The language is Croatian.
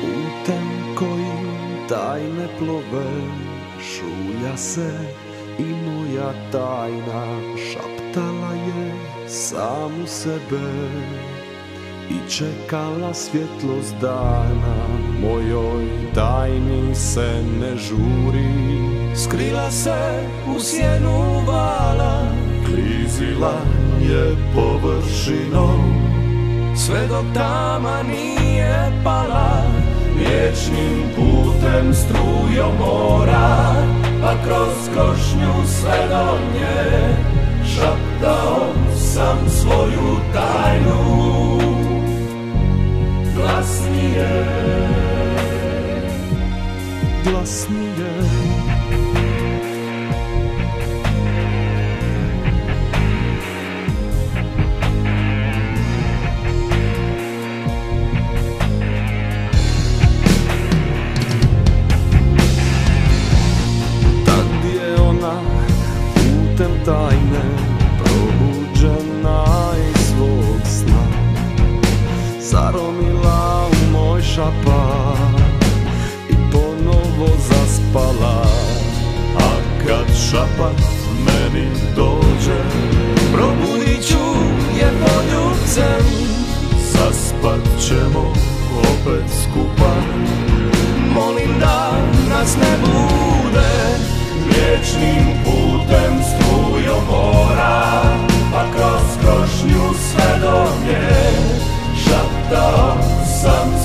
Putem kojim tajne plove šulja se i moja tajna šaptala je samu sebe. I čekala svjetlost dana mojoj tajni se ne žuri. Skrila se u sjenu Klizila je površinom. Sve dok tama nije pala Vječnim putem strujom mora Pa kroz krošnju sve do nje Šaptao sam Tajne, probuđena iz svog sna. Zaromila u moj šapa i ponovo zaspala. A kad šapat meni dođe, probudit ću je poljubcem. Zaspat ćemo opet skupa, molim da nas ne bude. some